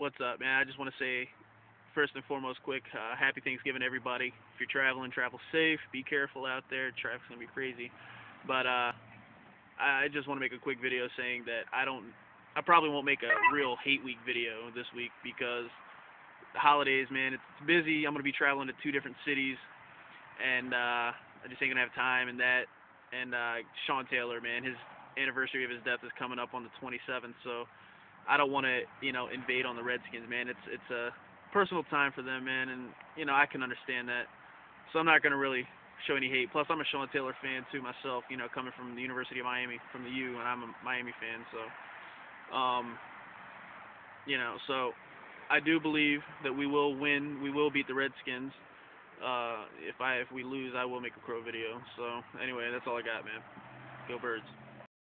What's up, man? I just want to say, first and foremost, quick, uh, happy Thanksgiving, everybody. If you're traveling, travel safe. Be careful out there. Traffic's gonna be crazy. But uh, I just want to make a quick video saying that I don't, I probably won't make a real hate week video this week because the holidays, man, it's busy. I'm gonna be traveling to two different cities, and uh, I just ain't gonna have time. And that, and uh, Sean Taylor, man, his anniversary of his death is coming up on the 27th, so. I don't want to, you know, invade on the Redskins, man. It's it's a personal time for them, man, and you know I can understand that. So I'm not gonna really show any hate. Plus, I'm a Sean Taylor fan too myself. You know, coming from the University of Miami, from the U, and I'm a Miami fan. So, um, you know, so I do believe that we will win. We will beat the Redskins. Uh, if I if we lose, I will make a crow video. So anyway, that's all I got, man. Go Birds.